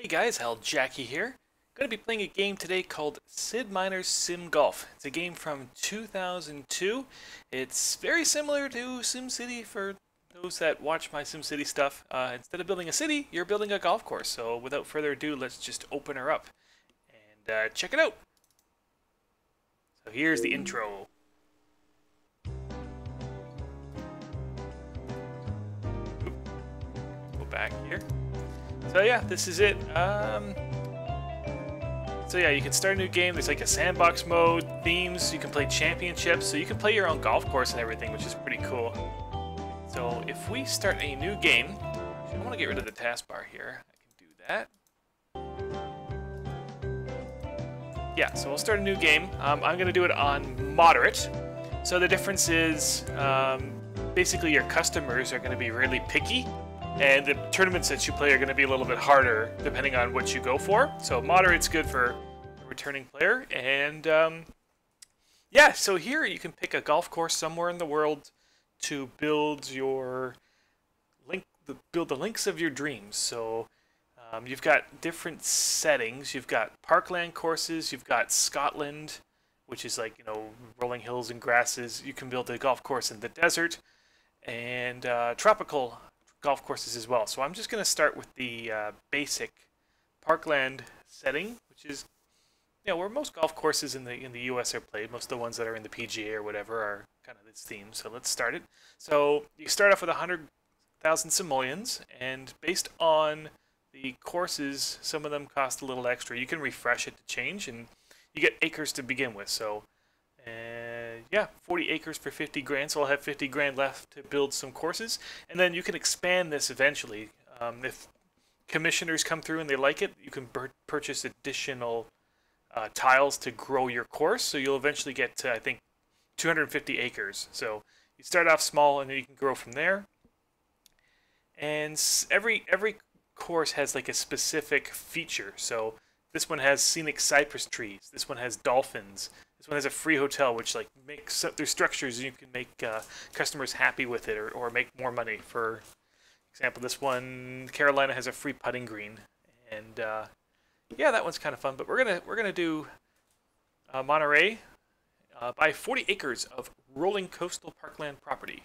Hey guys, Hal Jackey here. Going to be playing a game today called Sid Meier's SimGolf. It's a game from 2002. It's very similar to SimCity for those that watch my SimCity stuff. Uh, instead of building a city, you're building a golf course. So without further ado, let's just open her up and uh, check it out. So here's the intro. Go back here. So yeah, this is it. Um, so yeah, you can start a new game. There's like a sandbox mode, themes. You can play championships, so you can play your own golf course and everything, which is pretty cool. So if we start a new game, I want to get rid of the taskbar here. I can do that. Yeah, so we'll start a new game. Um, I'm going to do it on moderate. So the difference is um, basically your customers are going to be really picky and the tournaments that you play are going to be a little bit harder depending on what you go for. So moderate's good for a returning player. And um, yeah, so here you can pick a golf course somewhere in the world to build your link, build the links of your dreams. So um, you've got different settings. You've got parkland courses. You've got Scotland, which is like you know rolling hills and grasses. You can build a golf course in the desert, and uh, tropical golf courses as well. So I'm just going to start with the uh, basic parkland setting, which is you know, where most golf courses in the in the U.S. are played. Most of the ones that are in the PGA or whatever are kind of this theme. So let's start it. So you start off with 100,000 simoleons, and based on the courses, some of them cost a little extra. You can refresh it to change, and you get acres to begin with. So yeah, 40 acres for 50 grand, so I'll have 50 grand left to build some courses. And then you can expand this eventually. Um, if commissioners come through and they like it, you can purchase additional uh, tiles to grow your course. So you'll eventually get to, I think, 250 acres. So you start off small and then you can grow from there. And every every course has like a specific feature. So this one has scenic cypress trees. This one has dolphins. One has a free hotel, which like makes there's structures you can make uh, customers happy with it or, or make more money. For example, this one Carolina has a free putting green, and uh, yeah, that one's kind of fun. But we're gonna we're gonna do uh, Monterey. Uh, buy 40 acres of rolling coastal parkland property.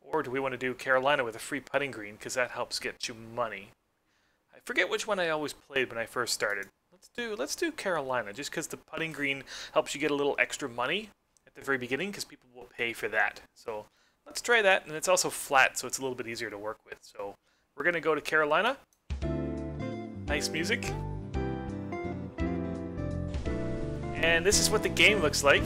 Or do we want to do Carolina with a free putting green because that helps get you money? I forget which one I always played when I first started. Let's do let's do Carolina, just because the putting green helps you get a little extra money at the very beginning, because people will pay for that. So let's try that, and it's also flat, so it's a little bit easier to work with. So we're gonna go to Carolina. Nice music. And this is what the game looks like.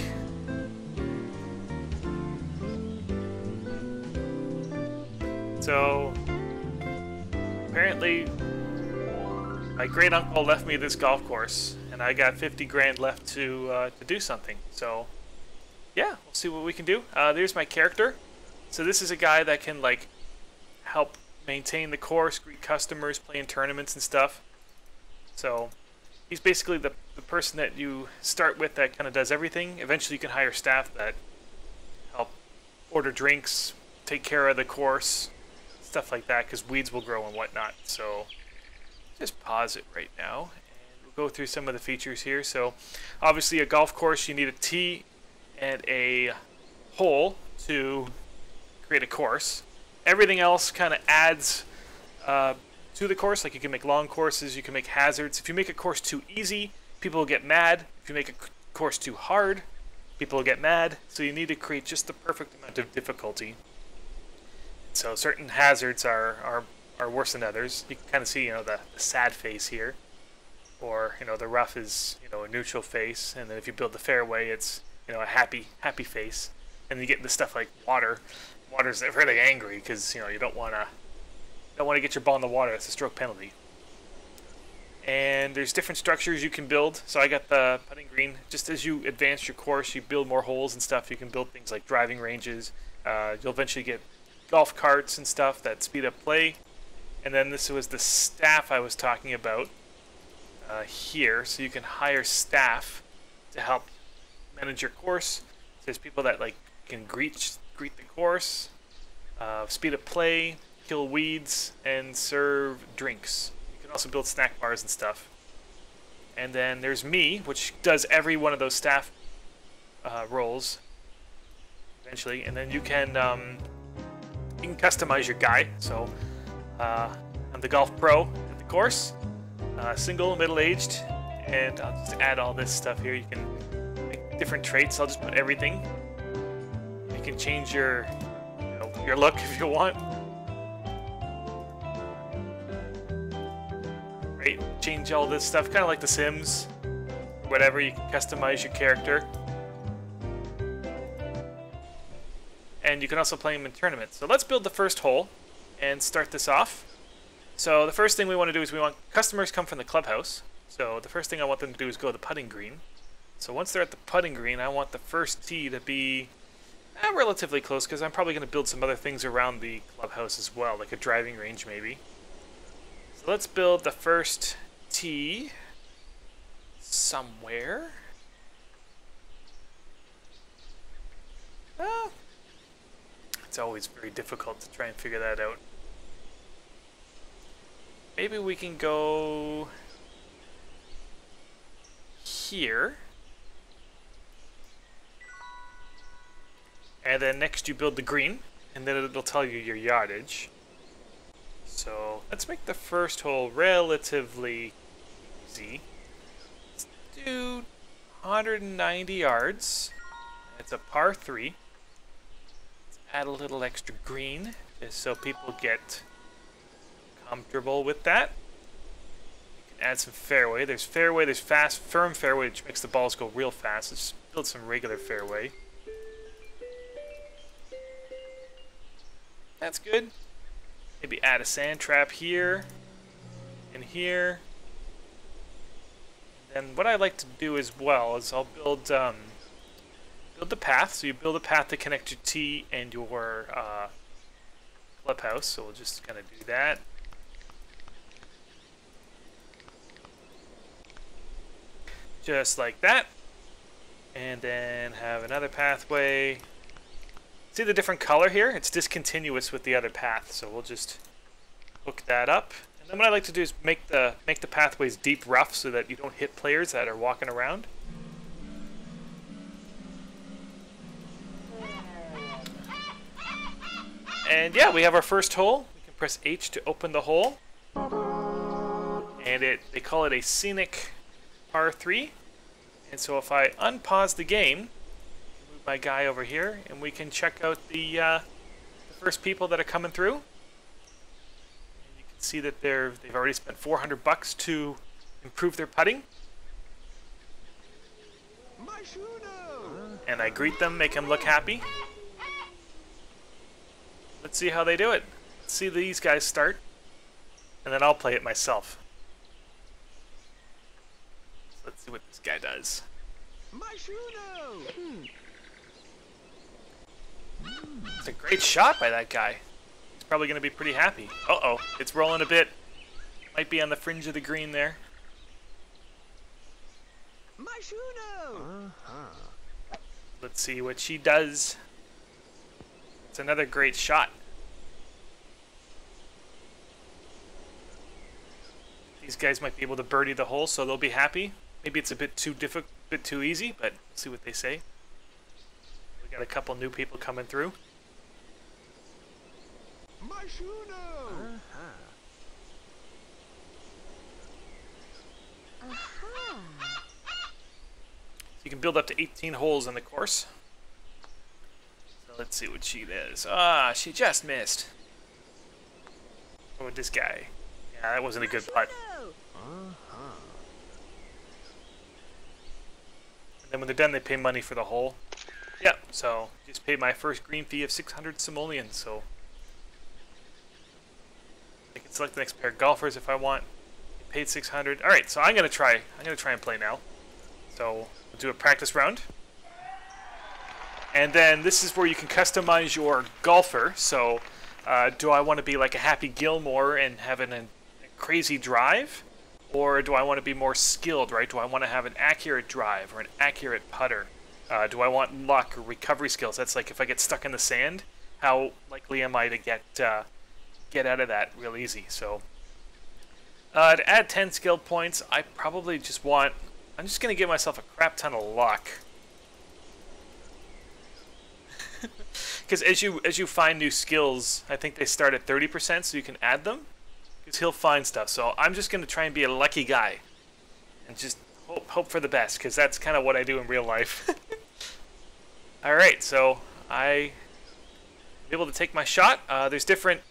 So apparently my great uncle left me this golf course, and I got 50 grand left to uh, to do something. So, yeah, we'll see what we can do. Uh, there's my character. So this is a guy that can like help maintain the course, greet customers, play in tournaments and stuff. So he's basically the, the person that you start with that kind of does everything. Eventually you can hire staff that help order drinks, take care of the course, stuff like that, because weeds will grow and whatnot. So just pause it right now and we'll go through some of the features here. So obviously a golf course, you need a tee and a hole to create a course. Everything else kind of adds uh, to the course. Like you can make long courses, you can make hazards. If you make a course too easy, people will get mad. If you make a course too hard, people will get mad. So you need to create just the perfect amount of difficulty. So certain hazards are, are are worse than others. You can kind of see, you know, the, the, sad face here, or you know, the rough is you know a neutral face, and then if you build the fairway, it's you know a happy happy face, and you get the stuff like water. Water's really angry because you know you don't want to don't want to get your ball in the water. It's a stroke penalty. And there's different structures you can build. So I got the putting green. Just as you advance your course, you build more holes and stuff. You can build things like driving ranges. Uh, you'll eventually get golf carts and stuff that speed up play. And then this was the staff I was talking about uh, here. So you can hire staff to help manage your course. So there's people that like can greet greet the course, uh, speed up play, kill weeds, and serve drinks. You can also build snack bars and stuff. And then there's me, which does every one of those staff uh, roles eventually. And then you can um, you can customize your guy. So uh, I'm the golf pro at the course, uh, single, middle-aged, and I'll just add all this stuff here. You can make different traits. I'll just put everything. You can change your you know, your look if you want. Right, change all this stuff, kind of like The Sims. Whatever, you can customize your character. And you can also play them in tournaments. So let's build the first hole and start this off. So the first thing we want to do is we want customers come from the clubhouse. So the first thing I want them to do is go to the putting green. So once they're at the putting green, I want the first tee to be eh, relatively close because I'm probably going to build some other things around the clubhouse as well, like a driving range maybe. So let's build the first tee somewhere. Ah, it's always very difficult to try and figure that out. Maybe we can go here. And then next you build the green, and then it'll tell you your yardage. So let's make the first hole relatively easy. Let's do 190 yards. It's a par 3. Let's add a little extra green, just so people get comfortable with that. You can add some fairway. There's fairway, there's fast, firm fairway, which makes the balls go real fast. Let's build some regular fairway. That's good. Maybe add a sand trap here and here. And then what I like to do as well is I'll build um, build the path. So you build a path to connect your tee and your uh, clubhouse. So we'll just kind of do that. Just like that. And then have another pathway. See the different color here? It's discontinuous with the other path, so we'll just hook that up. And then what I like to do is make the make the pathways deep rough so that you don't hit players that are walking around. And yeah, we have our first hole. We can press H to open the hole. And it they call it a scenic par 3. And so if I unpause the game, move my guy over here, and we can check out the, uh, the first people that are coming through. And you can see that they're they've already spent 400 bucks to improve their putting. And I greet them, make them look happy. Let's see how they do it. Let's see these guys start, and then I'll play it myself. Let's see what this guy does. Hmm. It's a great shot by that guy. He's probably going to be pretty happy. Uh-oh, it's rolling a bit. Might be on the fringe of the green there. Uh-huh. Let's see what she does. It's another great shot. These guys might be able to birdie the hole, so they'll be happy. Maybe it's a bit too difficult, bit too easy, but see what they say. We got a couple new people coming through. Uh-huh. Uh-huh. So you can build up to 18 holes in the course. So let's see what she does. Ah, she just missed. What with this guy? Yeah, that wasn't a good putt. And then when they're done, they pay money for the hole. Yep, so just paid my first green fee of 600 simoleons, so I can select the next pair of golfers if I want. Paid 600. All right, so I'm gonna try. I'm gonna try and play now. So we'll do a practice round, and then this is where you can customize your golfer. So, uh, do I want to be like a Happy Gilmore and have a, a crazy drive? Or do I want to be more skilled, right? Do I want to have an accurate drive or an accurate putter? Uh, do I want luck or recovery skills? That's like if I get stuck in the sand, how likely am I to get uh, get out of that real easy? So Uh, to add 10 skill points, I probably just want... I'm just going to give myself a crap ton of luck. Because as you as you find new skills, I think they start at 30%, so you can add them. Because he'll find stuff. So I'm just going to try and be a lucky guy. And just hope, hope for the best, because that's kind of what I do in real life. Alright, so I... able to take my shot. Uh, there's different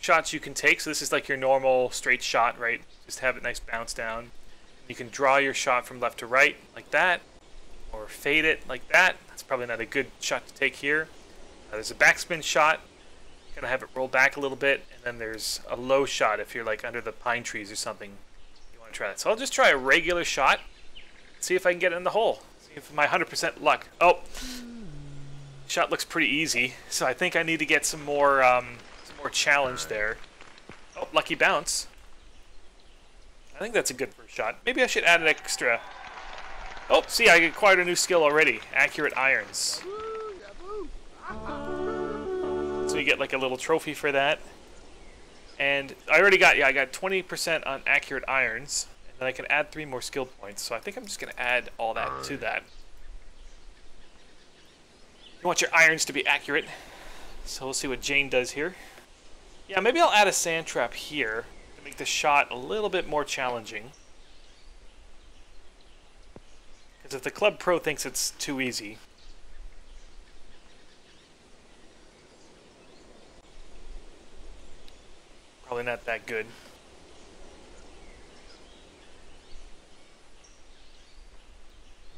shots you can take. So this is like your normal straight shot, right? Just have it nice bounce down. You can draw your shot from left to right, like that. Or fade it like that. That's probably not a good shot to take here. Uh, there's a backspin shot. Gonna have it roll back a little bit. And then there's a low shot if you're like under the pine trees or something. You want to try that. So I'll just try a regular shot. See if I can get it in the hole. See if my 100% luck. Oh! Shot looks pretty easy. So I think I need to get some more... Um, some more challenge there. Oh, lucky bounce. I think that's a good first shot. Maybe I should add an extra. Oh, see, I acquired a new skill already. Accurate irons. So you get like a little trophy for that. And I already got, yeah, I got 20% on accurate irons. And then I can add three more skill points. So I think I'm just going to add all that to that. You want your irons to be accurate. So we'll see what Jane does here. Yeah, maybe I'll add a sand trap here to make the shot a little bit more challenging. Because if the Club Pro thinks it's too easy... Probably not that good.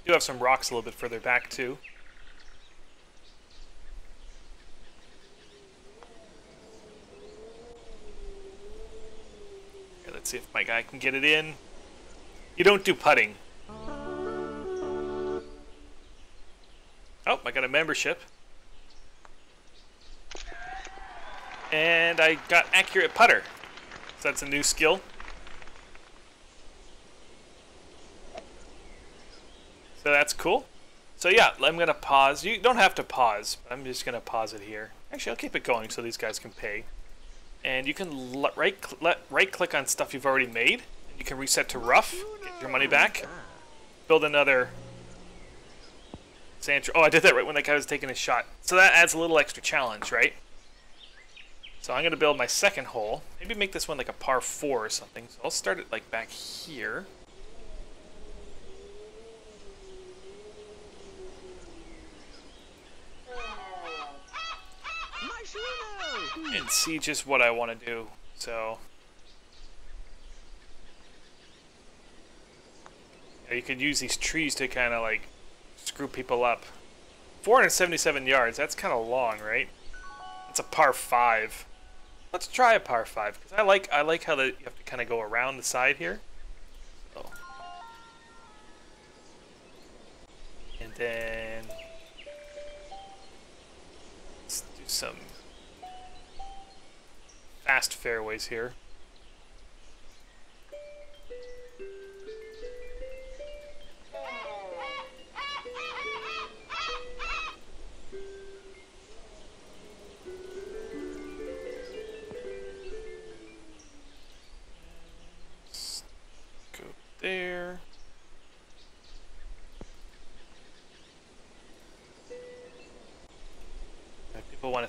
do have some rocks a little bit further back, too. Let's see if my guy can get it in. You don't do putting. Oh, I got a membership. And I got accurate putter. So that's a new skill. So that's cool. So yeah, I'm going to pause. You don't have to pause, I'm just going to pause it here. Actually, I'll keep it going so these guys can pay and you can right let right click on stuff you've already made. You can reset to rough, get your money back, build another sand. Oh, I did that right when that guy was taking a shot. So that adds a little extra challenge, right? So I'm going to build my second hole. Maybe make this one like a par 4 or something. So I'll start it like back here. and see just what I want to do. So you could use these trees to kind of like screw people up. 477 yards, that's kind of long, right? It's a par 5. Let's try a par 5 because I like I like how the, you have to kind of go around the side here. So. And then let's do some fast fairways here.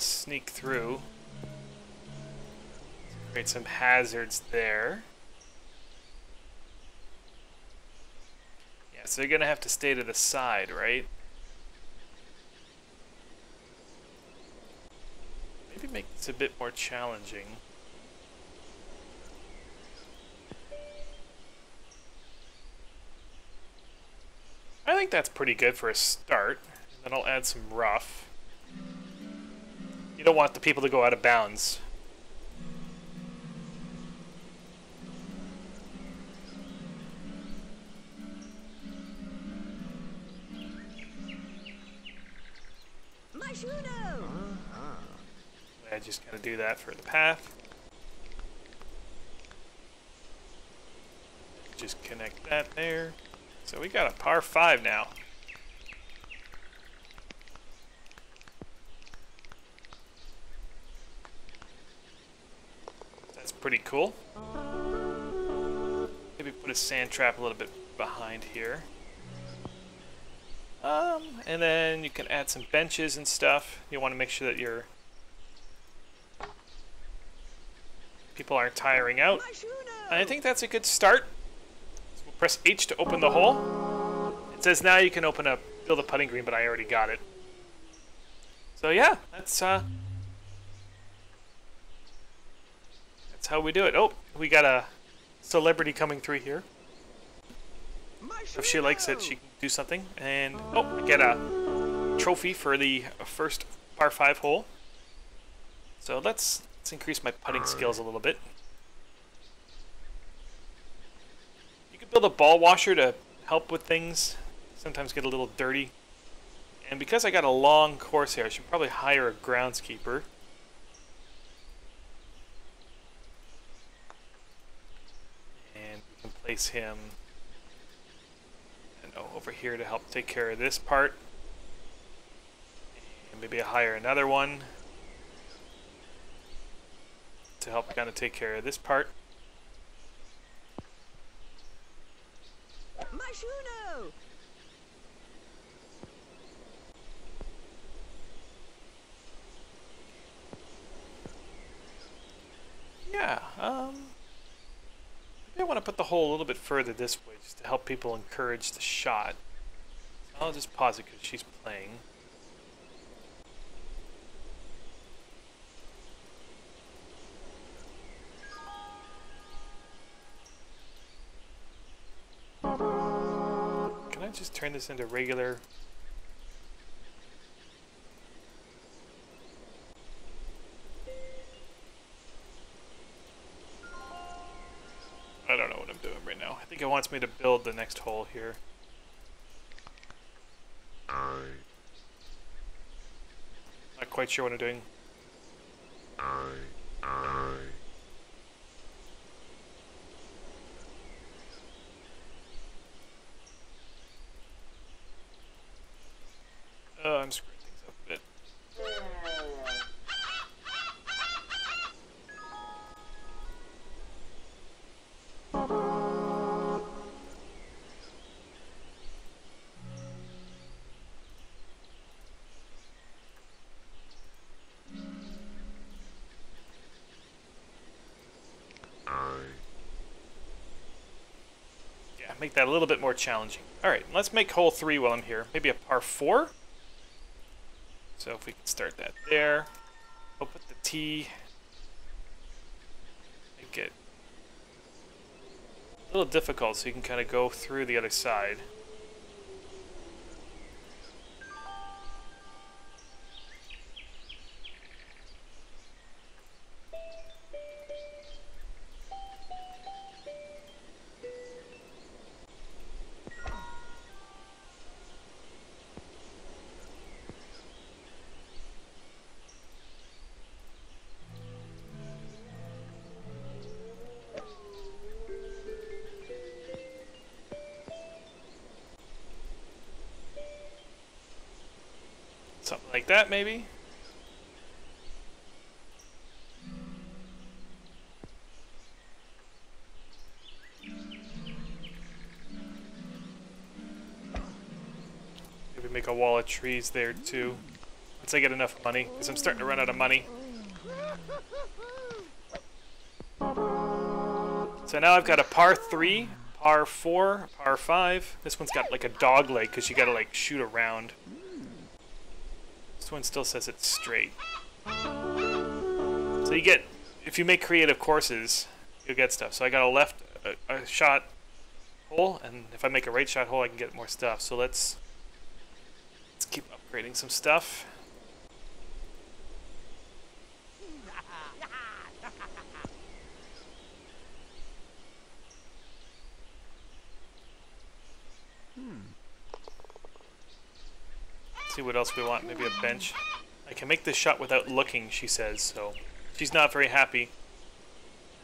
Sneak through. Create some hazards there. Yeah, so you're going to have to stay to the side, right? Maybe make this a bit more challenging. I think that's pretty good for a start. Then I'll add some rough. You don't want the people to go out of bounds. I just gotta do that for the path. Just connect that there. So we got a par 5 now. Pretty cool. maybe put a sand trap a little bit behind here. Um, and then you can add some benches and stuff. You want to make sure that your people aren't tiring out. And I think that's a good start. So we'll press H to open the hole. It says now you can open up, build a putting green, but I already got it. So yeah, that's uh, that's how we do it. Oh, we got a celebrity coming through here. If she likes it, she can do something. And, oh, get a trophy for the first par 5 hole. So let's, let's increase my putting skills a little bit. You could build a ball washer to help with things. Sometimes get a little dirty. And because I got a long course here, I should probably hire a groundskeeper. And place him over here to help take care of this part. And maybe hire another one to help kind of take care of this part. Mashuno! Yeah, um... I want to put the hole a little bit further this way just to help people encourage the shot. I'll just pause it because she's playing. Can I just turn this into regular wants me to build the next hole here. Not quite sure what I'm doing. Make that a little bit more challenging. Alright, let's make hole 3 while I'm here. Maybe a par 4? So if we can start that there. We'll put the tee. Make it a little difficult so you can kind of go through the other side. That, maybe? Maybe make a wall of trees there, too. Once I get enough money, because I'm starting to run out of money. So now I've got a par 3, par 4, par 5. This one's got like a dog leg because you gotta like shoot around. This one still says it's straight. So you get, if you make creative courses, you'll get stuff. So I got a left a, a shot hole, and if I make a right shot hole, I can get more stuff. So let's let's keep upgrading some stuff. Hmm. See what else we want. Maybe a bench. I can make this shot without looking, she says, so she's not very happy.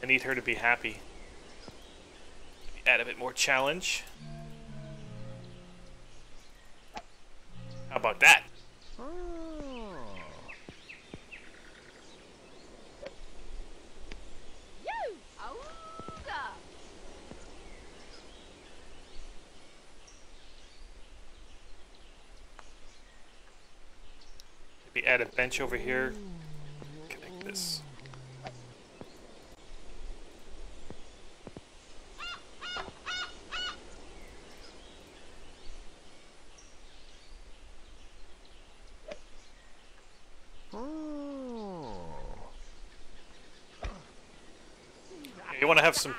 I need her to be happy. Add a bit more challenge. How about that? Oh. Maybe add a bench over here. Connect this. You want to have some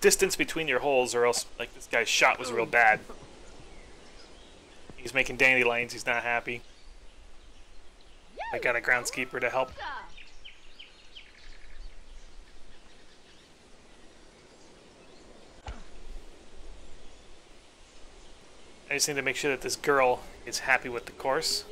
distance between your holes or else like this guy's shot was real bad. He's making dandelions, he's not happy. I got a groundskeeper to help. I just need to make sure that this girl is happy with the course.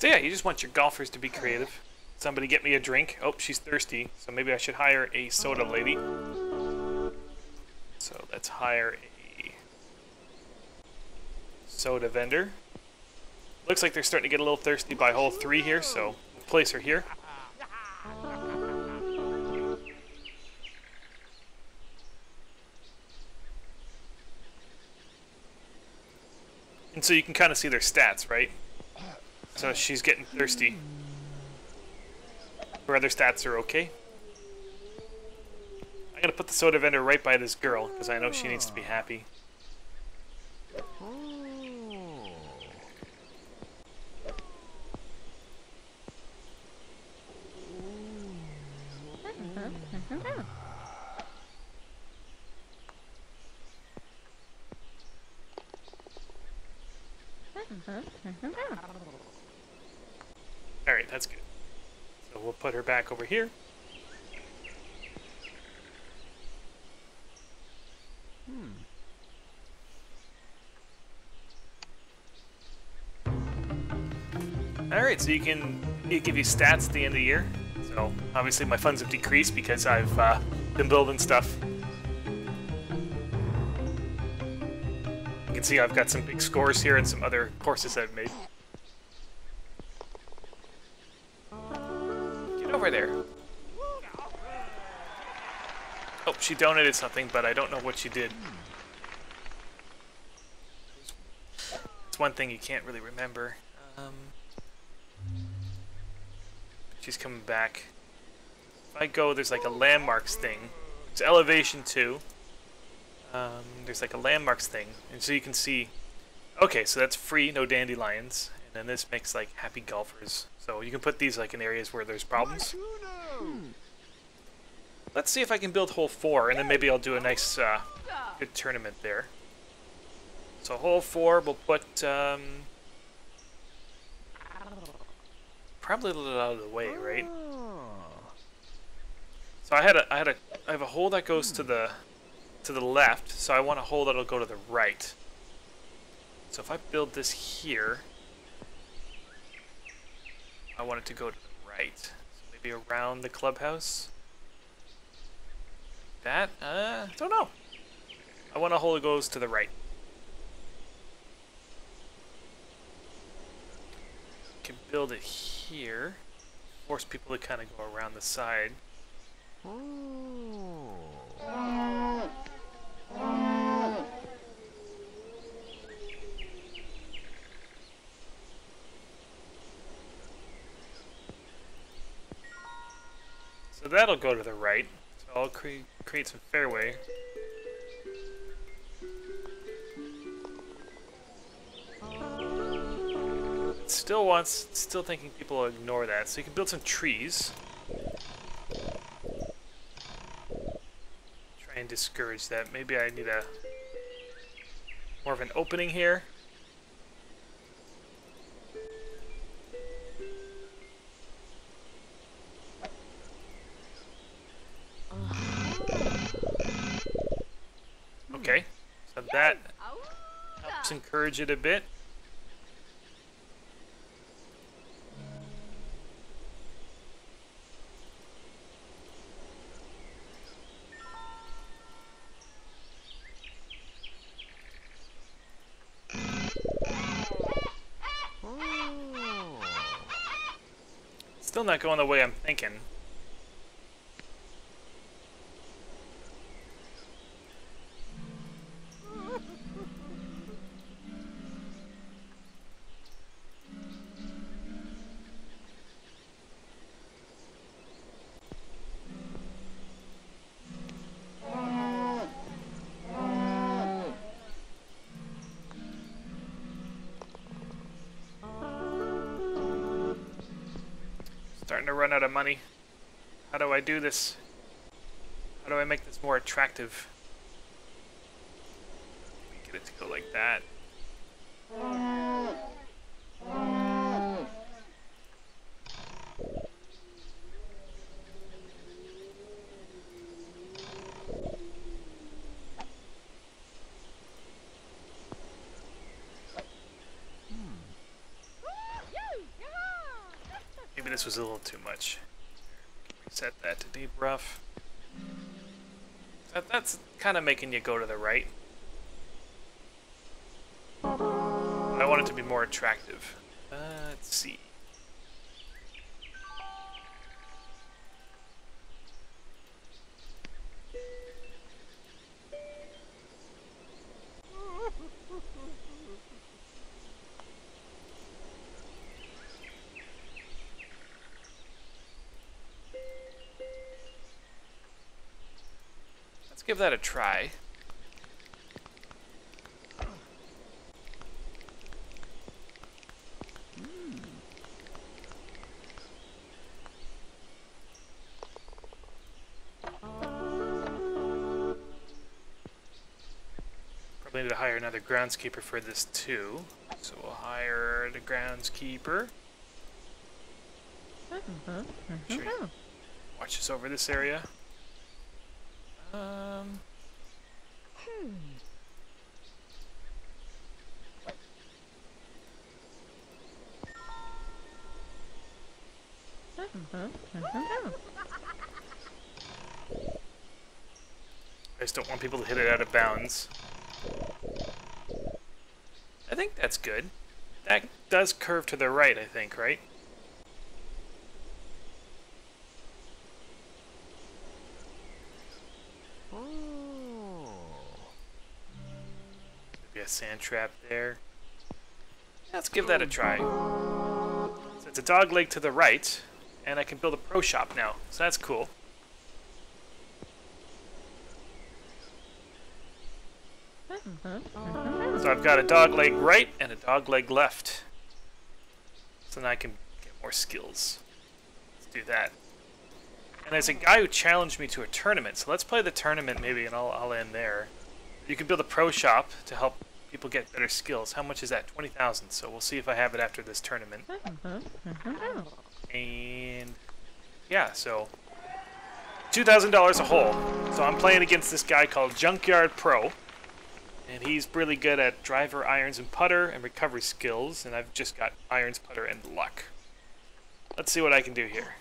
So yeah, you just want your golfers to be creative. Somebody get me a drink. Oh, she's thirsty, so maybe I should hire a soda lady. So let's hire a soda vendor. Looks like they're starting to get a little thirsty by hole three here, so we'll place her here. And so you can kind of see their stats, right? So she's getting thirsty. Her other stats are okay. I'm gonna put the soda vendor right by this girl, because I know she needs to be happy. Mm-hmm. Mm-hmm. Mm-hmm. Alright, that's good. So we'll put her back over here. Alright, so you can it give you stats at the end of the year. So obviously my funds have decreased because I've uh, been building stuff. You can see I've got some big scores here and some other courses I've made. She donated something, but I don't know what she did. It's one thing you can't really remember. Um, she's coming back. If I go, there's like a landmarks thing. It's elevation 2. Um, there's like a landmarks thing. And so you can see... Okay, so that's free, no dandelions. And then this makes like happy golfers. So you can put these like in areas where there's problems. Let's see if I can build hole 4, and then maybe I'll do a nice uh, good tournament there. So hole 4, we'll put... Um, probably a little out of the way, right? So I had a I had a I have a hole that goes to the to the left, so I want a hole that'll go to the right. So if I build this here, I want it to go to the right. So maybe around the clubhouse. That uh don't know. I want a hole that goes to the right. Can build it here. Force people to kind of go around the side. So that'll go to the right. I'll cre create some fairway. Still wants, still thinking people will ignore that. So you can build some trees. Try and discourage that. Maybe I need a more of an opening here. Helps encourage it a bit. still not going the way I'm thinking. Run out of money. How do I do this? How do I make this more attractive? Get it to go like that. Maybe this was a little too much. Set that to deep rough. That, that's kind of making you go to the right. I want it to be more attractive. Uh, let's see. That a try. Probably need to hire another groundskeeper for this too. So we'll hire the groundskeeper. Mm-hmm. Sure he mm-hmm. watches over this area. Um. I just don't want people to hit it out of bounds. I think that's good. That does curve to the right, I think, right? Sand trap there. Let's give that a try. So it's a dog leg to the right, and I can build a pro shop now, so that's cool. So I've got a dog leg right and a dog leg left. So now I can get more skills. Let's do that. And there's a guy who challenged me to a tournament, so let's play the tournament maybe and I'll, I'll end there. You can build a pro shop to help people get better skills. How much is that? 20,000, so we'll see if I have it after this tournament. Mm-hmm. Mm-hmm. And yeah, so $2,000 a hole. So I'm playing against this guy called Junkyard Pro. And he's really good at driver, irons, and putter, and recovery skills. And I've just got irons, putter, and luck. Let's see what I can do here.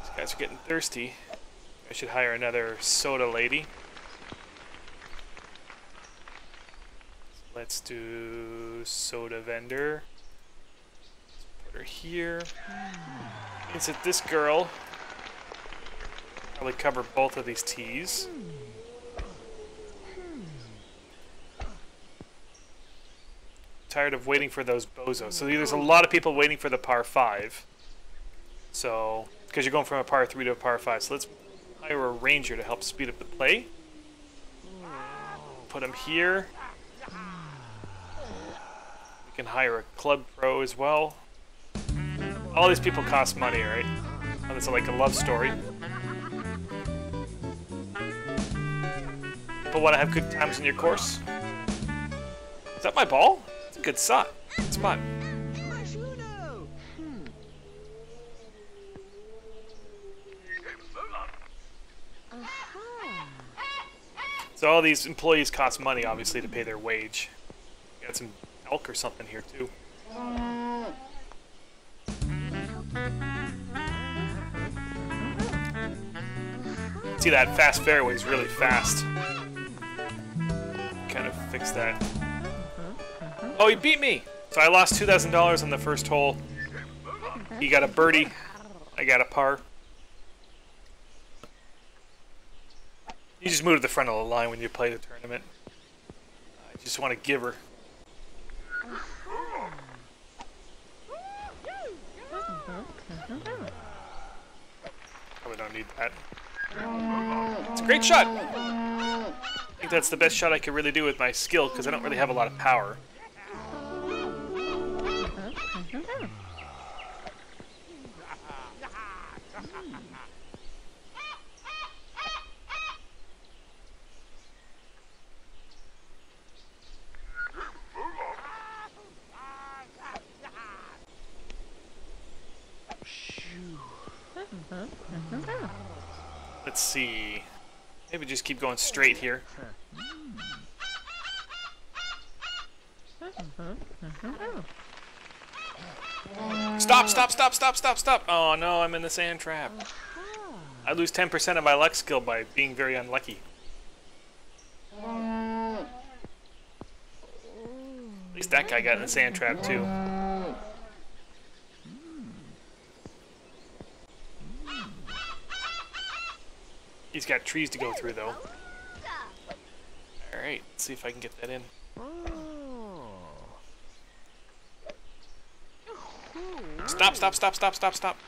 These guys are getting thirsty. I should hire another soda lady. Let's do soda vendor. Let's put her here. Means that this girl probably cover both of these tees. Tired of waiting for those bozos. So there's a lot of people waiting for the par 5. So, because you're going from a par 3 to a par 5. So let's hire a ranger to help speed up the play. Put him here. We can hire a club pro as well. All these people cost money, right? Oh, it's like a love story. People want to have good times in your course. Is that my ball? It's a good shot. It's spot. So all these employees cost money, obviously, to pay their wage. Got some elk or something here, too. See that fast fairway is really fast. Kind of fix that. Oh, he beat me! So I lost $2,000 on the first hole. He got a birdie. I got a par. You just move to the front of the line when you play the tournament. I just want to give her. Probably don't need that. It's a great shot! I think that's the best shot I could really do with my skill, because I don't really have a lot of power. Let's see. Maybe just keep going straight here. Stop, stop, stop, stop, stop, stop! Oh no, I'm in the sand trap. I lose 10% of my luck skill by being very unlucky. At least that guy got in the sand trap too. He's got trees to go through though. Alright, see if I can get that in. Stop, stop, stop, stop, stop, stop.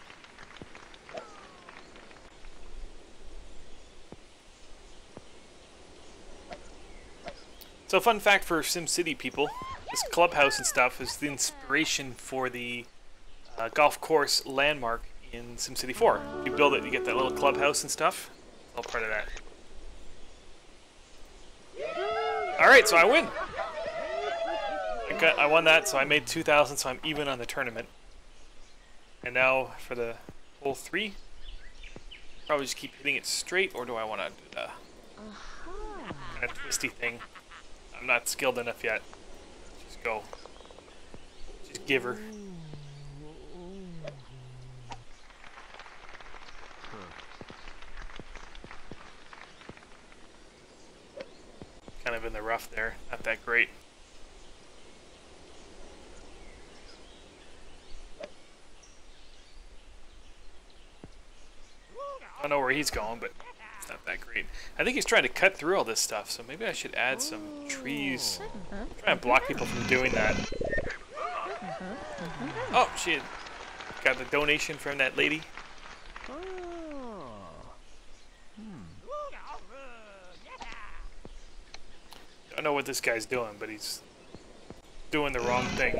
So fun fact for SimCity people, this clubhouse and stuff is the inspiration for the uh, golf course landmark in SimCity 4. You build it, you get that little clubhouse and stuff. All part of that. Alright, so I win! I, got, I won that, so I made 2,000, so I'm even on the tournament. And now for the hole 3, probably just keep hitting it straight, or do I want to the uh, kind of twisty thing? I'm not skilled enough yet. Just go. Just give her. Kind of in the rough there. Not that great. I don't know where he's going, but it's not that great. I think he's trying to cut through all this stuff, so maybe I should add some trees. Try and block people from doing that. Oh, she got the donation from that lady. I don't know what this guy's doing, but he's doing the wrong thing.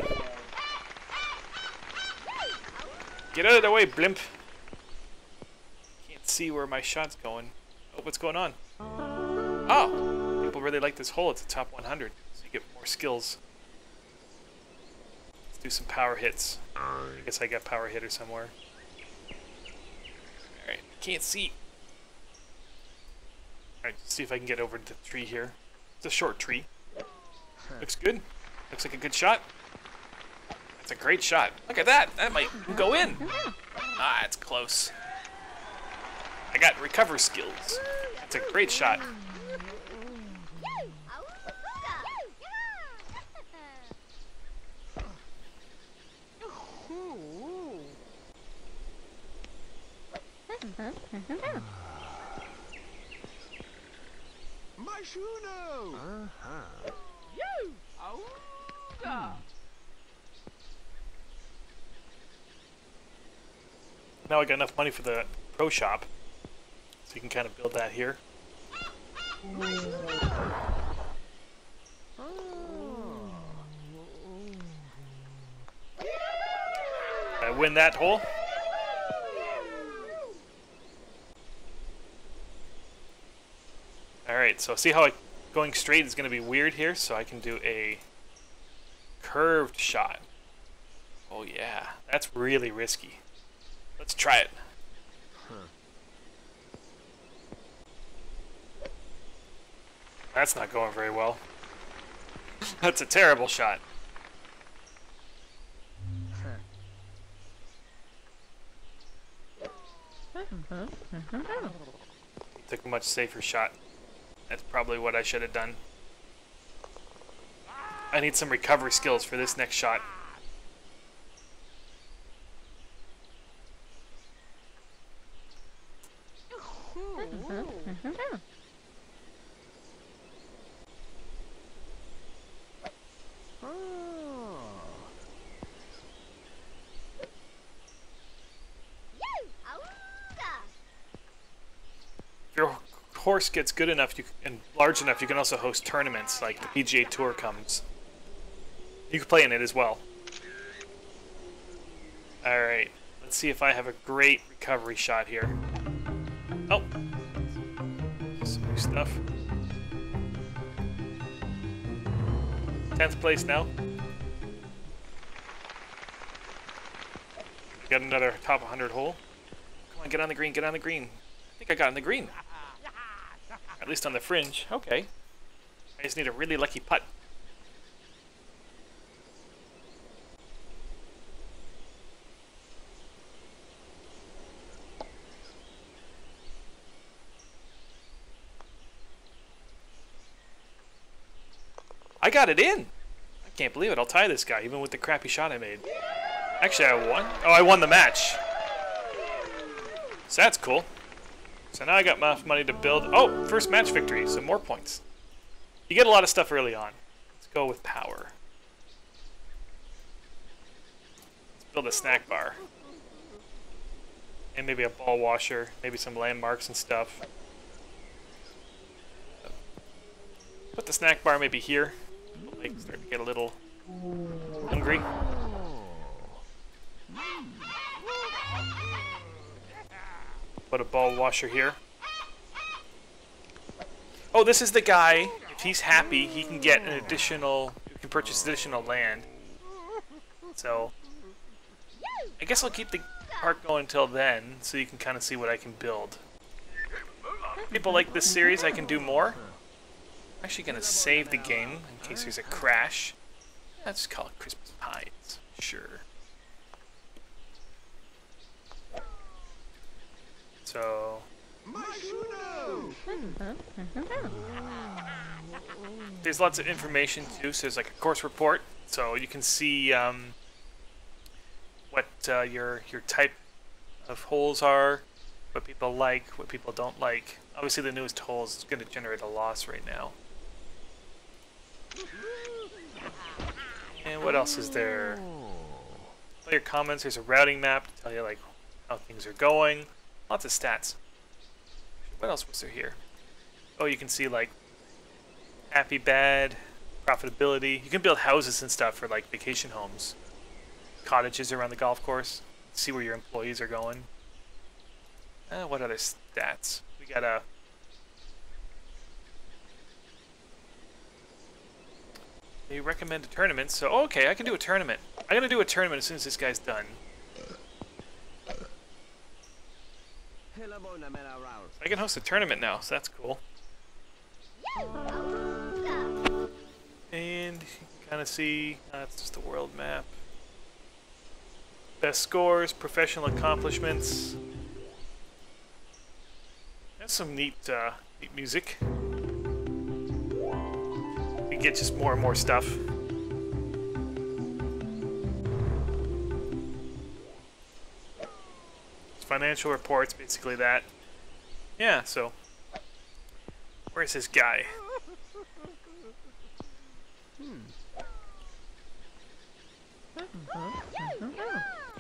Get out of the way, blimp! Can't see where my shot's going. Oh, what's going on? Oh! People really like this hole. It's a top 100, so you get more skills. Let's do some power hits. I guess I got power hitter somewhere. Alright, can't see. Alright, see if I can get over to the tree here. It's a short tree. Looks good. Looks like a good shot. That's a great shot. Look at that. That might go in. Ah, it's close. I got recover skills. It's a great shot. Mashuno! Uh-huh. You! Auga! Now I got enough money for the pro shop. So you can kind of build that here. I win that hole. So see how I, going straight is going to be weird here? So I can do a curved shot. Oh yeah, that's really risky. Let's try it. That's not going very well. That's a terrible shot. Took a much safer shot. That's probably what I should have done. I need some recovery skills for this next shot. If your horse gets good enough you, and large enough, you can also host tournaments like the PGA Tour comes. You can play in it as well. Alright, let's see if I have a great recovery shot here. Oh! Some new stuff. 10th place now. Got another top 100 hole. Come on, get on the green, get on the green. I think I got on the green. At least on the fringe. Okay. I just need a really lucky putt. I got it in! I can't believe it. I'll tie this guy, even with the crappy shot I made. Actually, I won. Oh, I won the match. So that's cool. So now I got enough money to build... Oh, first match victory, so more points. You get a lot of stuff early on. Let's go with power. Let's build a snack bar. And maybe a ball washer, maybe some landmarks and stuff. Put the snack bar maybe here. Like, start to get a little hungry. Put a ball washer here. Oh, this is the guy. If he's happy, he can get an additional. You can purchase additional land. So, I guess I'll keep the park going until then, so you can kind of see what I can build. People like this series, I can do more. I'm actually gonna save the game in case there's a crash. Let's call it Christmas Pines. Sure. So there's lots of information too. So there's like a course report, so you can see um, what uh, your your type of holes are, what people like, what people don't like. Obviously, the newest hole is going to generate a loss right now. And what else is there? Player comments. There's a routing map to tell you like how things are going. Lots of stats. What else was there here? Oh, you can see like happy, bad, profitability. You can build houses and stuff for like vacation homes, cottages around the golf course. See where your employees are going. Uh, what other stats? We got a. They recommend a tournament, so oh, okay, I can do a tournament. I'm gonna do a tournament as soon as this guy's done. I can host a tournament now, so that's cool. And you can kind of see, that's uh, just the world map. Best scores, professional accomplishments. That's some neat, uh, neat music. You get just more and more stuff. Financial reports, basically that. Yeah, so. Where's this guy? You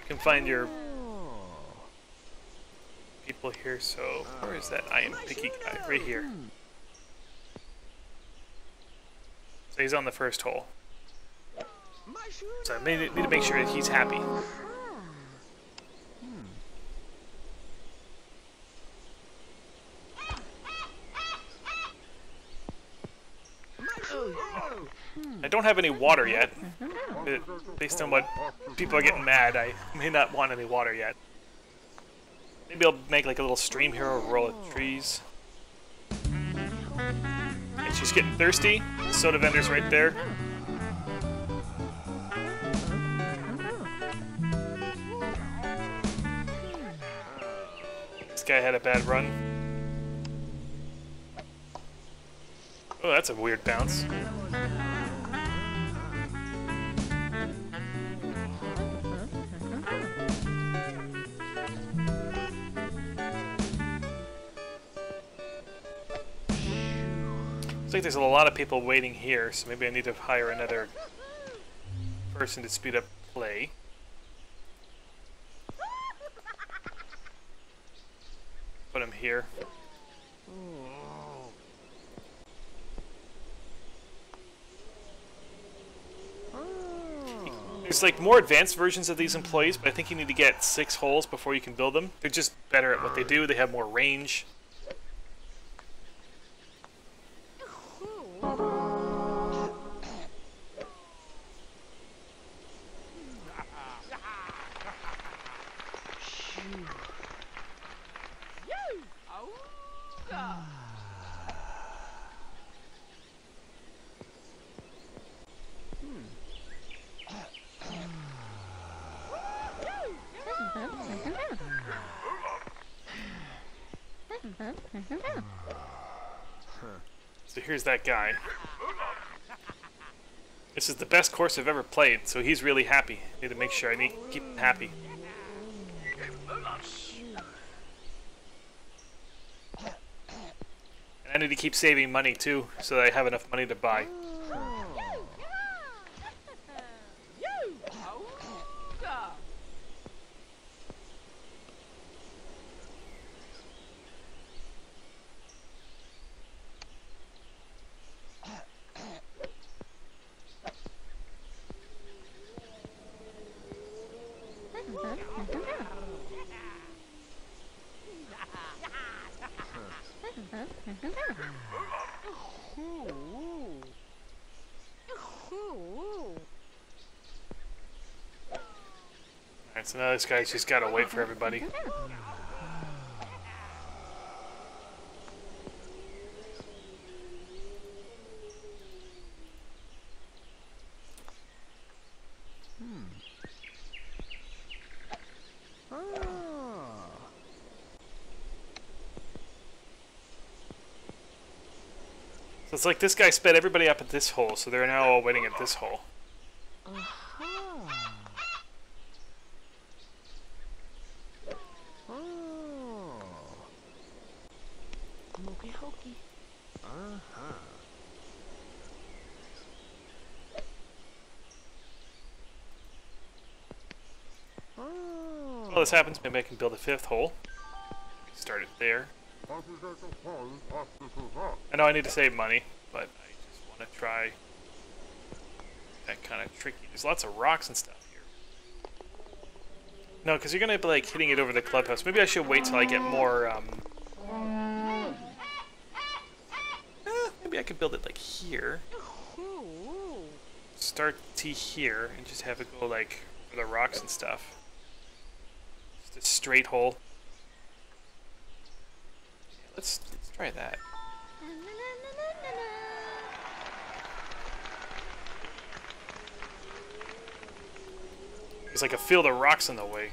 can find your people here, so where is that I am picky guy? Right here. So he's on the first hole. So I need to make sure that he's happy. I don't have any water yet. Based on what people are getting mad, I may not want any water yet. Maybe I'll make like a little stream here or row of trees. And she's getting thirsty. The soda vendor's right there. This guy had a bad run. Oh, that's a weird bounce. Like there's a lot of people waiting here, so maybe I need to hire another person to speed up play. Put him here. There's like more advanced versions of these employees, but I think you need to get six holes before you can build them. They're just better at what they do. They have more range. So here's that guy. This is the best course I've ever played, so he's really happy. I need to make sure I need keep him happy. And I need to keep saving money too, so that I have enough money to buy. Now this guy's just gotta wait for everybody. So it's like this guy sped everybody up at this hole, so they're now all waiting at this hole. This happens, maybe I can build a fifth hole. Start it there. I know I need to save money, but I just want to try that kind of tricky. There's lots of rocks and stuff here. No, because you're going to be like hitting it over the clubhouse. Maybe I should wait till I get more, um... eh, maybe I could build it like here. Start tee here and just have it go like the rocks and stuff. Straight hole. Yeah, let's let's try that. There's like a field of rocks in the way.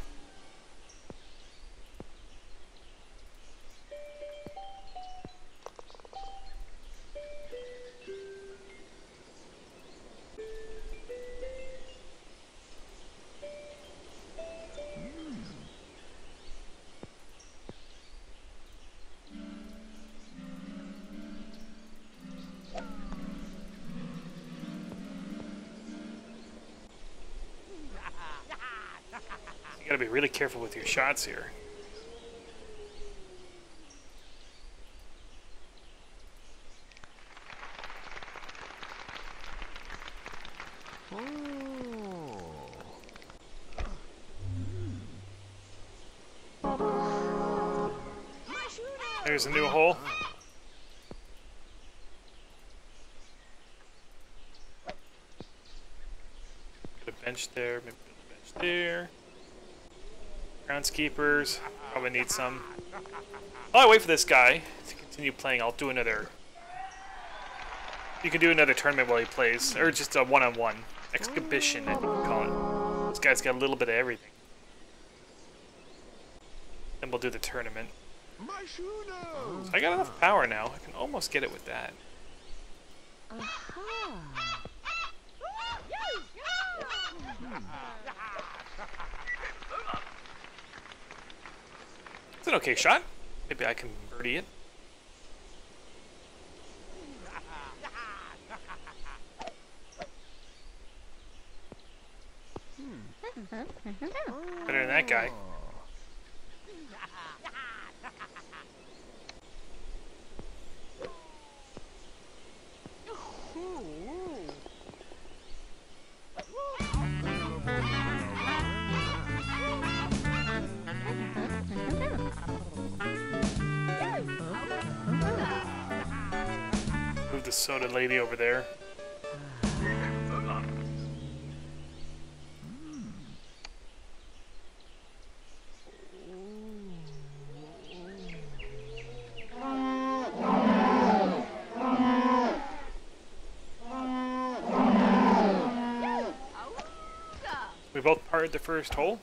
Careful with your shots here. There's a new hole. Put a bench there, maybe put a bench there. Groundskeepers, probably need some. While I wait for this guy to continue playing, I'll do another. You can do another tournament while he plays, or just a one-on-one exhibition, I think you call it. This guy's got a little bit of everything. Then we'll do the tournament. So I got enough power now. I can almost get it with that. It's an okay shot. Maybe I can birdie it. Hmm. Better than that guy. Soda lady over there. We both parted the first hole.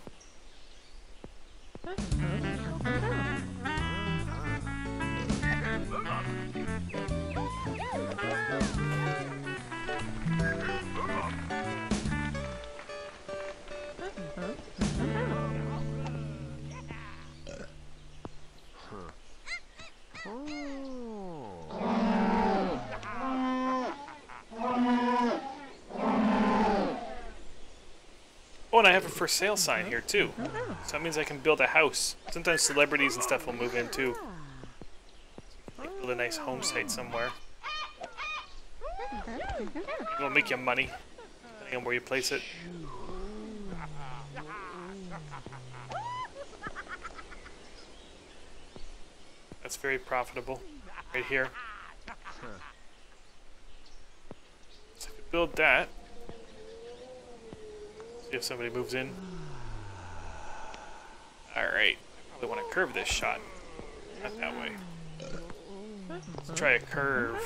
For sale sign here too. So that means I can build a house. Sometimes celebrities and stuff will move in too. Build a nice home site somewhere. It'll make you money, depending on where you place it. That's very profitable, right here. So if you build that, if somebody moves in. Alright. I probably want to curve this shot. Not that way. Let's try a curve.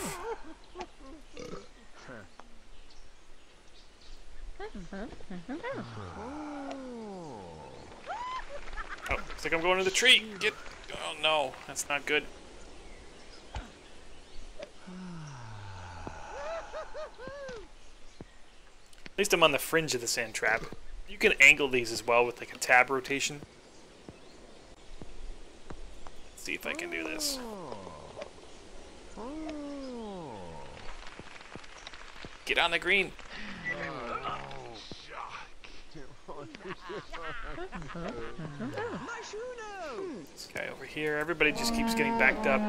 Oh, looks like I'm going to the tree. Get. Oh no, that's not good. At least I'm on the fringe of the sand trap. You can angle these as well with like a tab rotation. Let's see if I can do this. Get on the green. This guy over here. Everybody just keeps getting backed up.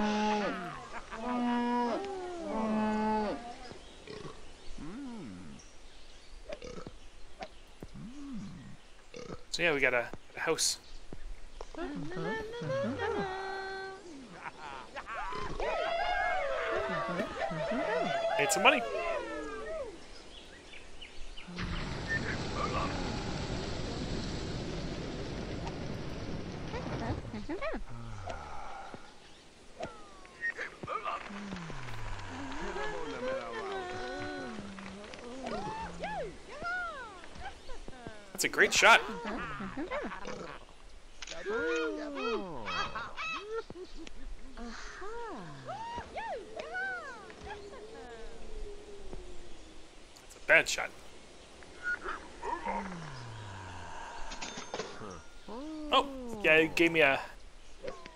Yeah, we got a, a house. Made some money. That's a great shot. That's a bad shot. Oh, yeah, it gave me a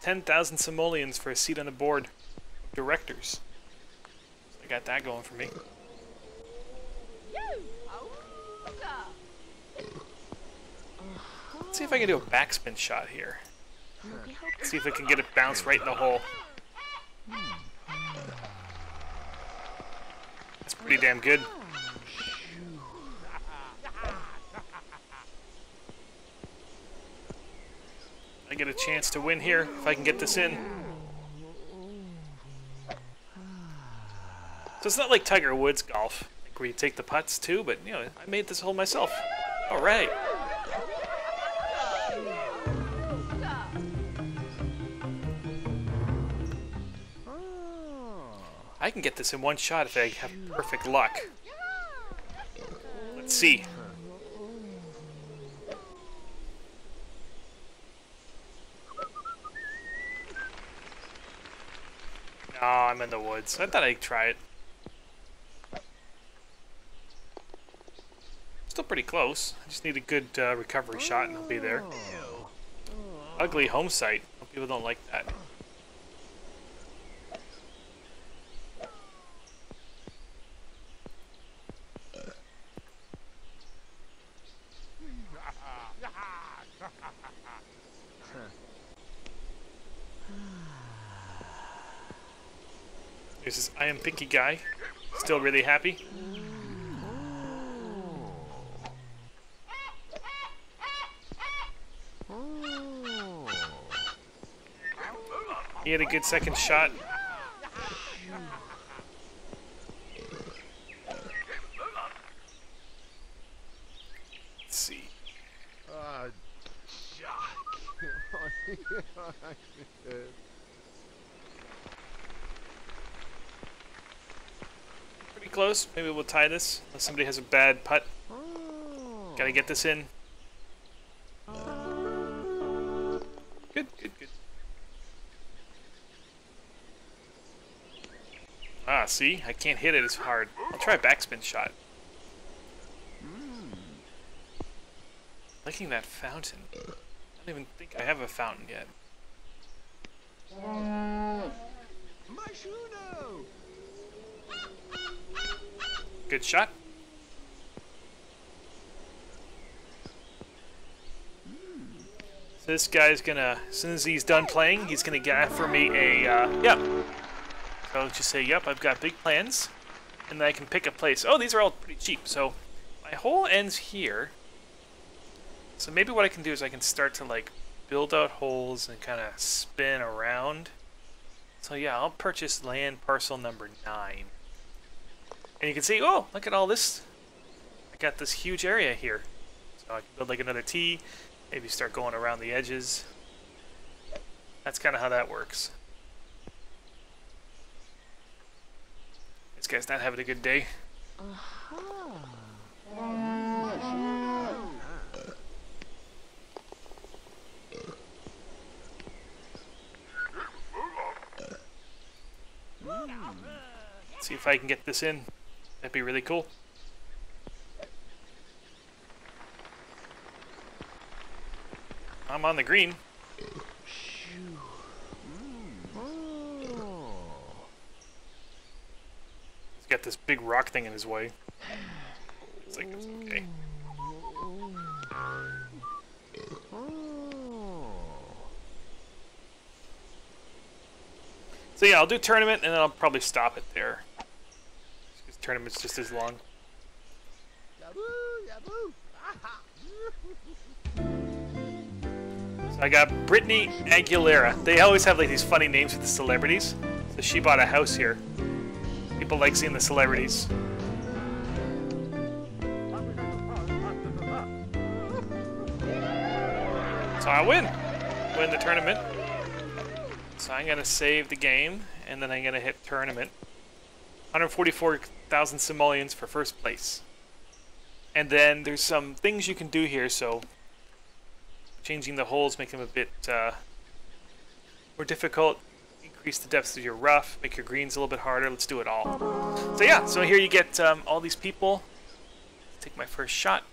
10,000 simoleons for a seat on the board. Directors. I got that going for me. Let's see if I can do a backspin shot here. Let's see if I can get it bounced right in the hole. That's pretty damn good. Get a chance to win here if I can get this in. So it's not like Tiger Woods golf, like where you take the putts too, but you know, I made this hole myself. All right. I can get this in one shot if I have perfect luck. Let's see. No, In the woods. I thought I'd try it. Still pretty close. I just need a good uh, recovery shot and I'll be there. Ugly home site. People don't like that. Picky guy. Still really happy. He had a good second shot. Let's see. Ah, Pretty close. Maybe we'll tie this unless somebody has a bad putt. Gotta get this in. Good, good, good. Ah, see? I can't hit it as hard. I'll try a backspin shot. Liking that fountain. I don't even think I have a fountain yet. Good shot. This guy's gonna, as soon as he's done playing, he's gonna get for me a, uh, yeah. So I'll just say, yep, I've got big plans. And then I can pick a place. Oh, these are all pretty cheap. So my hole ends here. So maybe what I can do is I can start to like build out holes and kind of spin around. So yeah, I'll purchase land parcel number nine. And you can see, oh, look at all this. I got this huge area here. So I can build like another tee, maybe start going around the edges. That's kind of how that works. This guy's not having a good day. Uh-huh. See if I can get this in. That'd be really cool. I'm on the green. He's got this big rock thing in his way. It's like, it's okay. So yeah, I'll do tournament and then I'll probably stop it there. Tournament's just as long. So I got Brittany Aguilera. They always have like these funny names for the celebrities. So she bought a house here. People like seeing the celebrities. So I win. Win the tournament. So I'm gonna save the game and then I'm gonna hit tournament. 144,000 simoleons for first place. And then there's some things you can do here, so changing the holes, make them a bit uh, more difficult, increase the depth of your rough, make your greens a little bit harder. Let's do it all. So yeah, so here you get um, all these people. Take my first shot.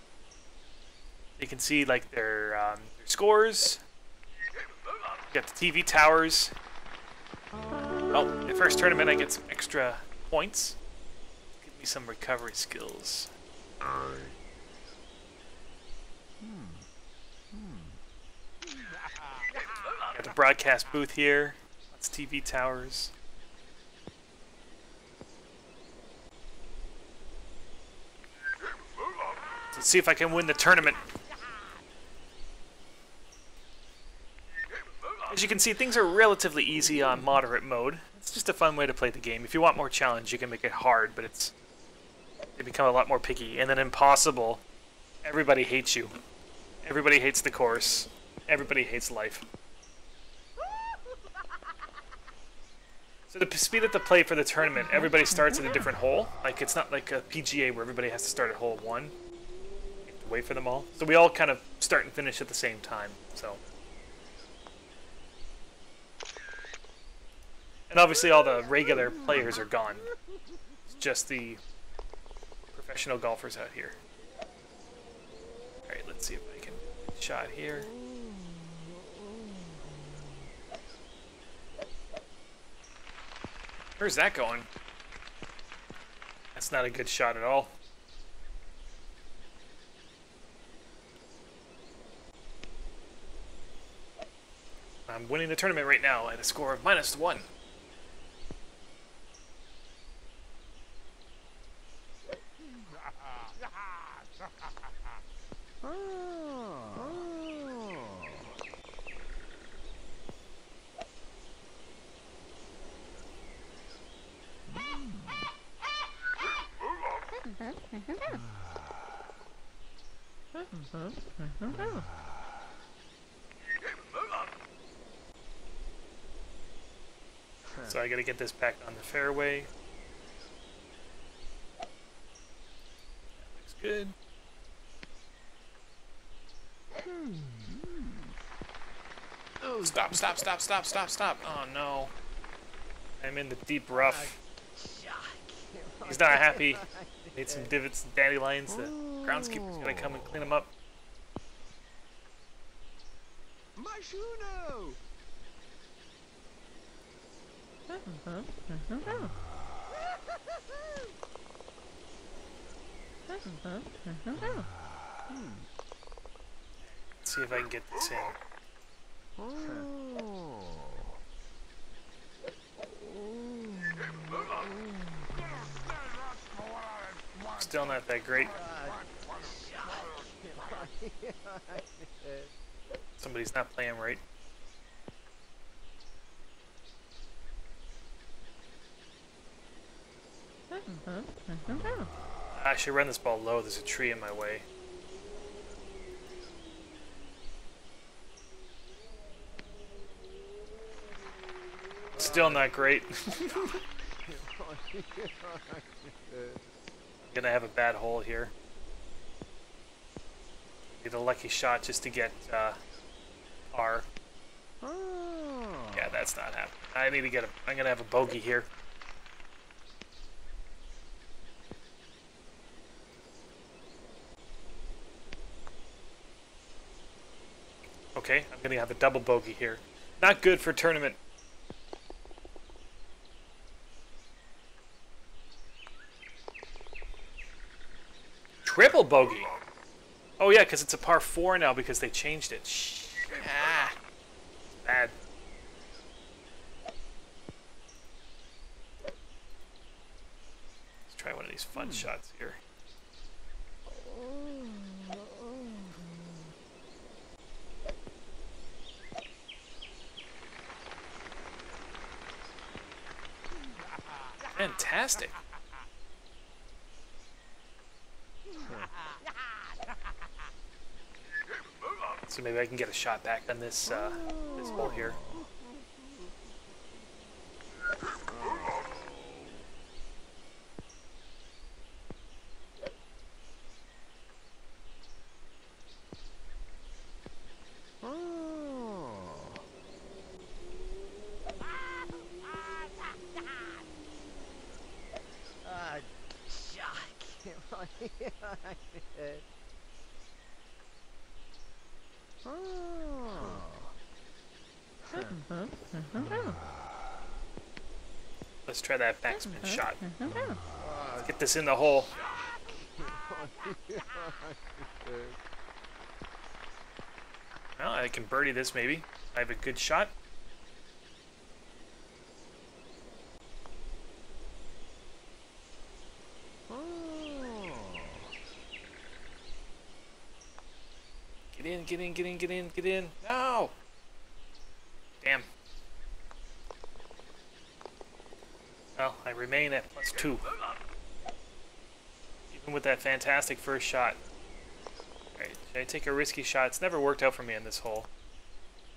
You can see like their, um, their scores. You got the TV towers. Oh, the first tournament I get some extra points. Me some recovery skills. Hmm. Hmm. Got the broadcast booth here. Lots of TV towers. Let's see if I can win the tournament. As you can see, things are relatively easy on moderate mode. It's just a fun way to play the game. If you want more challenge, you can make it hard, but it's they become a lot more picky. And then impossible, everybody hates you. Everybody hates the course. Everybody hates life. So to speed up the play for the tournament, everybody starts at a different hole. Like it's not like a PGA where everybody has to start at hole one. Wait for them all. So we all kind of start and finish at the same time. So. And obviously all the regular players are gone. It's just the professional golfers out here. Alright, let's see if I can shot here. Where's that going? That's not a good shot at all. I'm winning the tournament right now at a score of minus one. So I gotta get this back on the fairway. That looks good. Stop, stop, stop, stop, stop, stop. Oh no. I'm in the deep rough. He's not happy. Made some divots and dandelions. The groundskeeper's gonna come and clean them up. My Shuno! Let's see if I can get this in. Still not that great. Somebody's not playing right. I should run this ball low. There's a tree in my way. Still not great. Gonna have a bad hole here. Get a lucky shot just to get uh, R. Yeah, that's not happening. I need to get a. I'm gonna have a bogey here. Okay, I'm gonna have a double bogey here. Not good for tournament. Triple bogey. Oh yeah, because it's a par four now because they changed it. Shh. Ah, bad. Let's try one of these fun shots here. Fantastic. So maybe I can get a shot back on this uh, this hole here. Ah, Let's try that backspin shot. Mm-hmm. Let's get this in the hole. Well, I can birdie this maybe. I have a good shot. Oh. Get in, get in, get in, get in, get in. No! Damn. Well, I remain at plus two. Even with that fantastic first shot. Alright, should I take a risky shot? It's never worked out for me in this hole.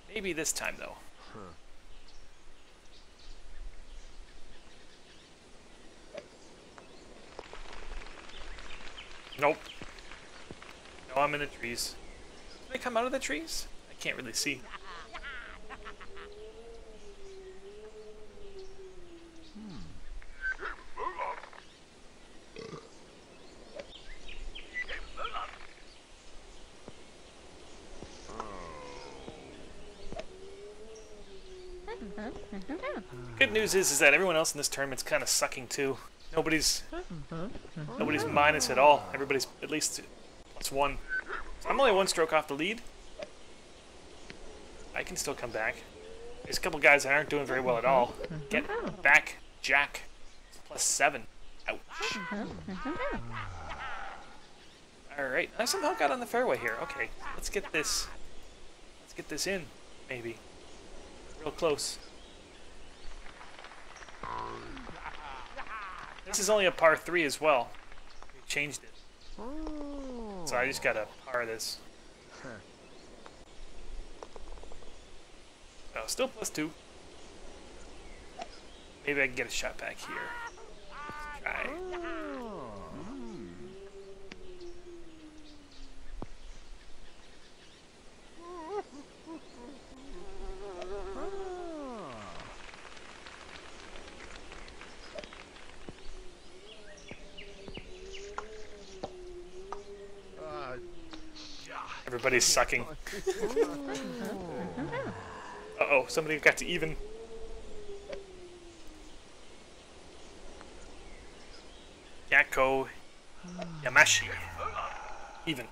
Maybe this time, though. Nope. No, I'm in the trees. Did they come out of the trees? I can't really see. Good news is, is that everyone else in this tournament's kind of sucking too. Nobody's, nobody's mm-hmm. minus at all. Everybody's at least plus one. So I'm only one stroke off the lead. I can still come back. There's a couple guys that aren't doing very well at all. Mm-hmm. Get back, Jack. Plus seven. Ouch. Mm-hmm. Alright, I somehow got on the fairway here. Okay, let's get this. Let's get this in, maybe. Real close. This is only a par 3 as well. We changed it. Oh. So I just got to par par this. Oh, still plus two. Maybe I can get a shot back here. Let's try. Ah, Everybody's sucking. Uh oh, somebody got to even. Yakko Yamashi. Even.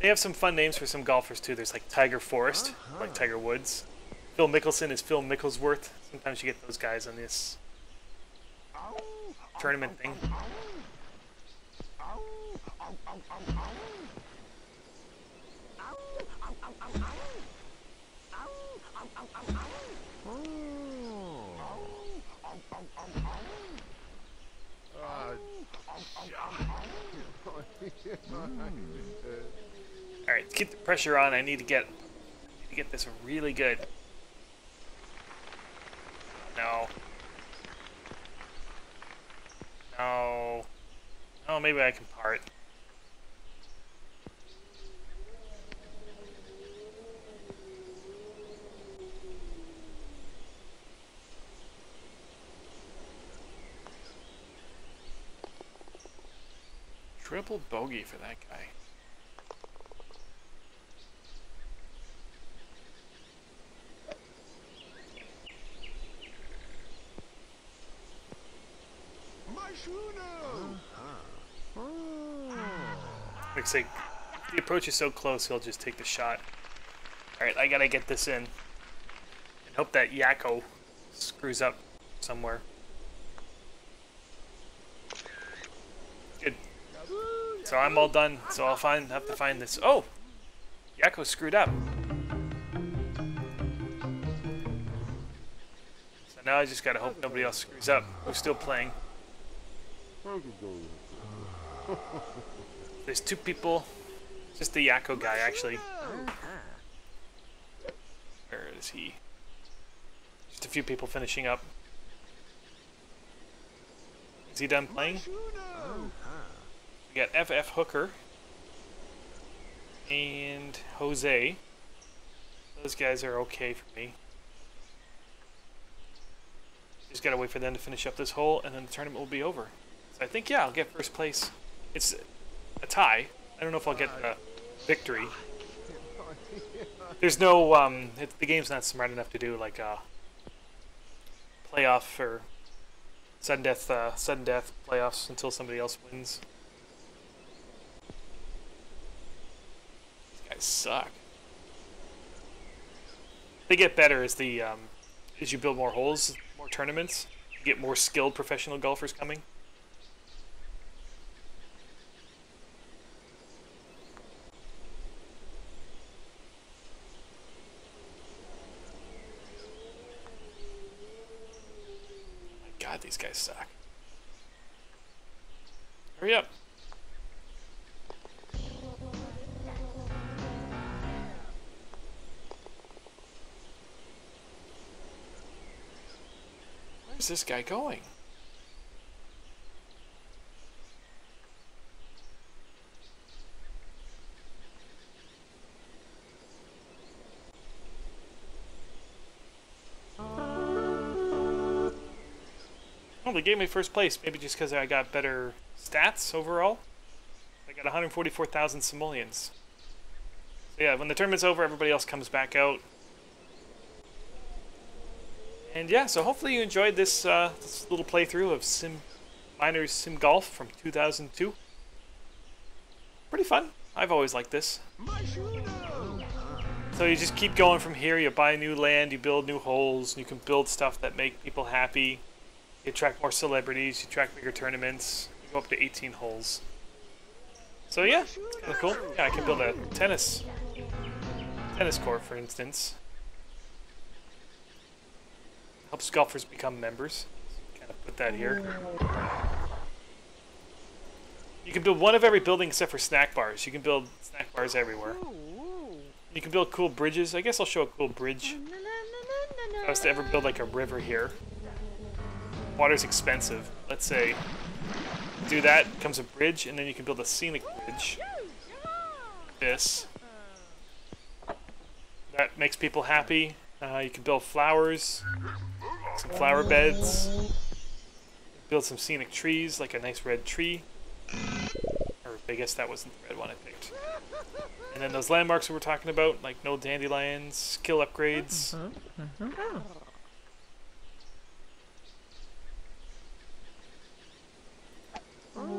They have some fun names for some golfers too. There's like Tiger Forest, like Tiger Woods. Phil Mickelson is Phil Micklesworth. Sometimes you get those guys on this tournament thing. ah, All right, keep the pressure on. I need to get need to get this really good. No. No. Oh, maybe I can part. Triple bogey for that guy. my Shuno! Like the approach is so close, he'll just take the shot. Alright, I gotta get this in. And hope that Yakko screws up somewhere. Good. So I'm all done, so I'll find have to find this. Oh! Yakko screwed up. So now I just gotta hope nobody else screws up. Who's still playing? There's two people. Just the Yakko guy, actually. Where is he? Just a few people finishing up. Is he done playing? We got FF Hooker and Jose. Those guys are okay for me. Just gotta wait for them to finish up this hole, and then the tournament will be over. So I think, yeah, I'll get first place. It's a tie. I don't know if I'll get a victory. There's no, um, it, the game's not smart enough to do like a playoff or sudden death, uh, sudden death playoffs until somebody else wins. These guys suck. They get better as the um, as you build more holes, more tournaments. You get more skilled professional golfers coming. This guy going? Well, they gave me first place, maybe just because I got better stats overall. I got 144,000 simoleons. So yeah, when the tournament's over, everybody else comes back out. And yeah, so hopefully you enjoyed this, uh, this little playthrough of Sid Meier's Sim Golf from 2002. Pretty fun. I've always liked this. So you just keep going from here. You buy new land, you build new holes, you can build stuff that make people happy. You attract more celebrities, you attract bigger tournaments. You go up to 18 holes. So yeah, cool. Yeah, I can build a tennis tennis court, for instance. Helps golfers become members. Kind of put that here. You can build one of every building except for snack bars. You can build snack bars everywhere. You can build cool bridges. I guess I'll show a cool bridge. If I was to ever build like a river here. Water's expensive. Let's say do that, comes a bridge, and then you can build a scenic bridge. This. That makes people happy. Uh, you can build flowers, some flower beds, build some scenic trees, like a nice red tree. Or I guess that wasn't the red one I picked. And then those landmarks we were talking about, like no dandelions, skill upgrades.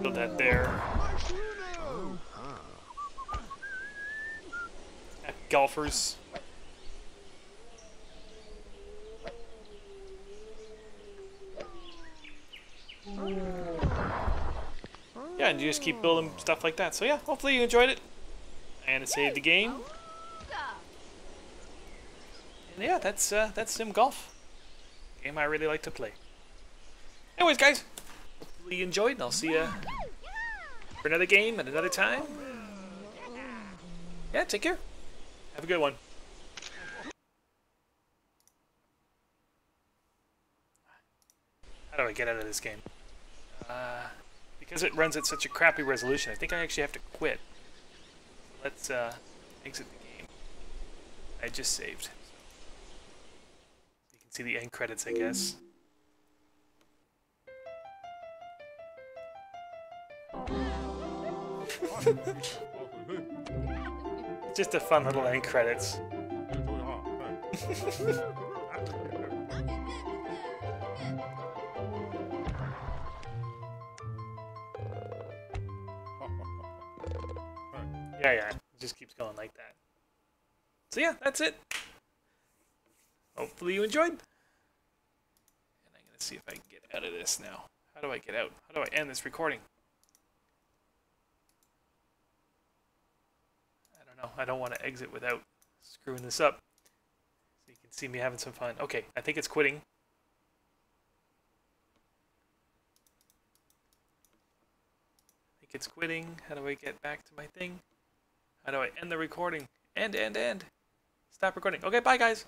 Build that there. Golfers. Yeah, and you just keep building stuff like that. So yeah, hopefully you enjoyed it. And save the game. And yeah, that's uh, that's SimGolf. Game I really like to play. Anyways, guys, hopefully you enjoyed, and I'll see you for another game at another time. Yeah, take care. Have a good one. How do I get out of this game? Uh, because it runs at such a crappy resolution, I think I actually have to quit. Let's uh, exit the game. I just saved. You can see the end credits, I guess. Just a fun little end credits. Yeah, yeah. It just keeps going like that. So yeah, that's it. Hopefully you enjoyed. And I'm gonna see if I can get out of this now. How do I get out? How do I end this recording? I don't know. I don't want to exit without screwing this up. So you can see me having some fun. Okay, I think it's quitting. I think it's quitting. How do I get back to my thing? How do I end the recording? End, end, end. Stop recording. Okay, bye guys.